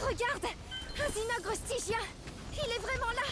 Regarde! Un zinogre stygien Il est vraiment là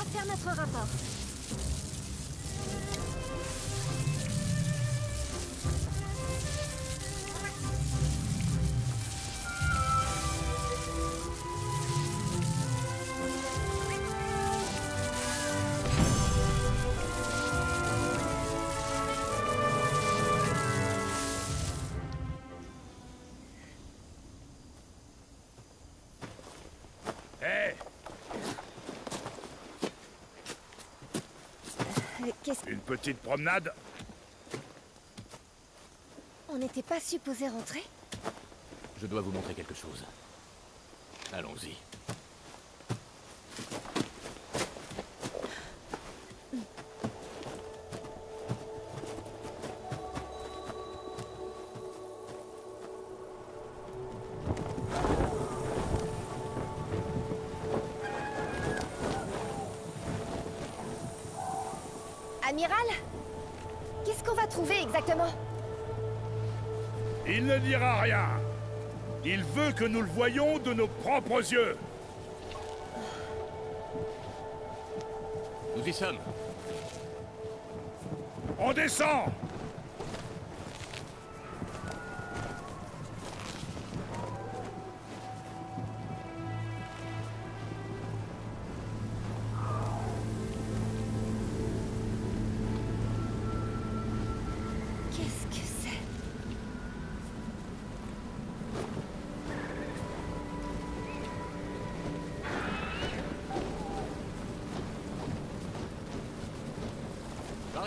Kilometer fern Toradov. Qu'est-ce Une petite promenade On n'était pas supposé rentrer Je dois vous montrer quelque chose. Allons-y. Amiral Qu'est-ce qu'on va trouver exactement? Il ne dira rien. Il veut que nous le voyions de nos propres yeux. Nous y sommes. On descend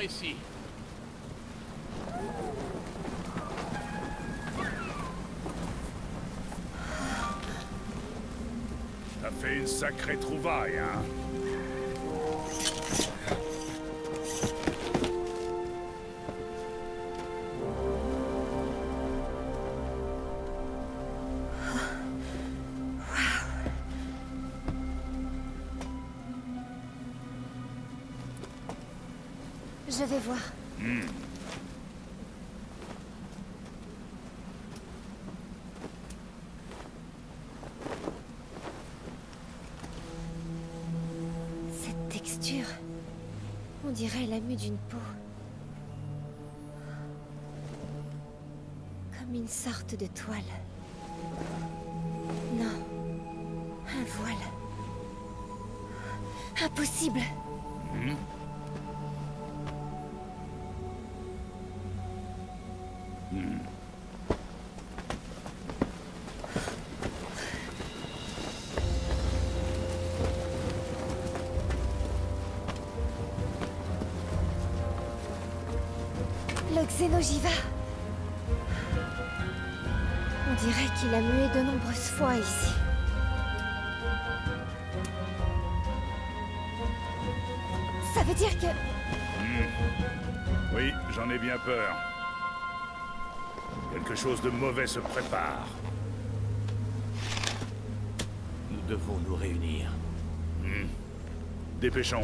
ici. Ça fait une sacrée trouvaille, hein Je vais voir. Cette texture, on dirait la mue d'une peau. Comme une sorte de toile. Non, un voile. Impossible Le Xenojiva On dirait qu'il a mué de nombreuses fois ici. Ça veut dire que... Oui, j'en ai bien peur. Quelque chose de mauvais se prépare. Nous devons nous réunir. Dépêchons.